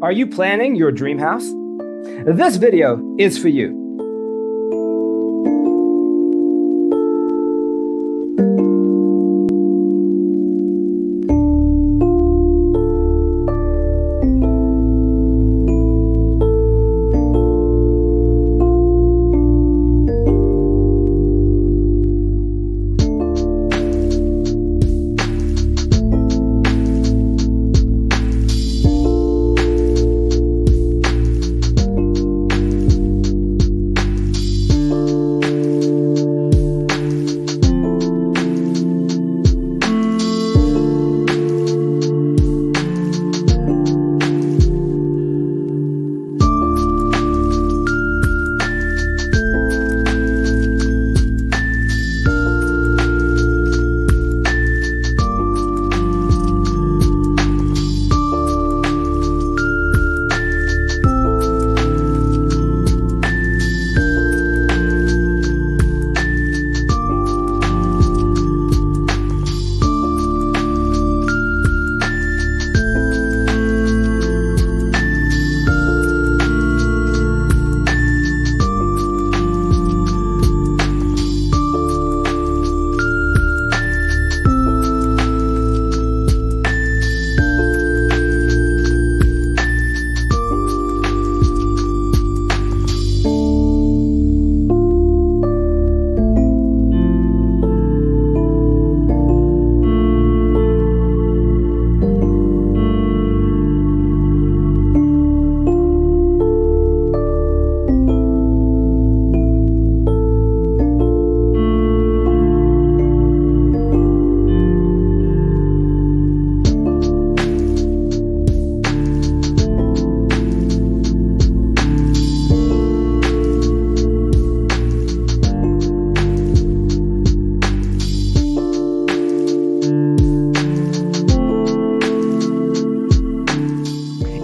Are you planning your dream house? This video is for you.